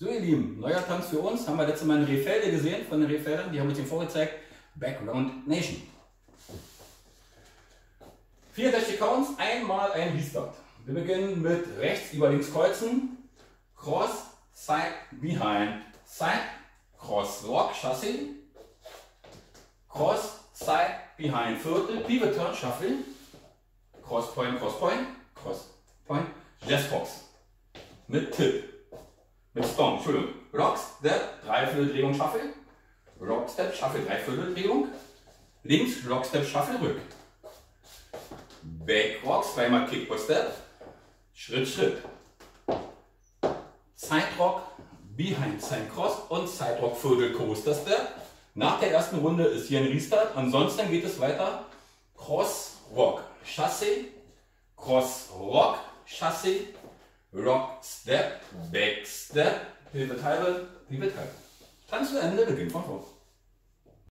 So ihr Lieben, neuer Tanz für uns. Haben wir letztes Mal in Rehfelde gesehen, von den Rehfeldern. Die haben uns den vorgezeigt. Background Nation. 64 Counts, einmal ein Restart. Wir beginnen mit rechts über links kreuzen. Cross, side, behind, side, cross, rock, chassis. Cross, side, behind, Viertel, pivot, turn, shuffle. Cross point, cross point, cross point, jazz box. Mit Tipp. Mit Stomp, Entschuldigung. Rock, Step, Dreivierteldrehung, Shuffle. Rock, Step, Shuffle, Dreivierteldrehung. Links, Rock, Step, Shuffle, Rück. Back, Rock, zweimal Kick, per Step. Schritt, Schritt. Side Rock, Behind, Side Cross und Side Rock, Viertel, Coaster Step. Nach der ersten Runde ist hier ein Restart. Ansonsten geht es weiter. Cross, Rock, Chassis, Cross, Rock, Chassis, Rock, Step, Back, Step, Pivot, Halbe, Pivot, Halbe. Tanz zu Ende, Beginn von vorne.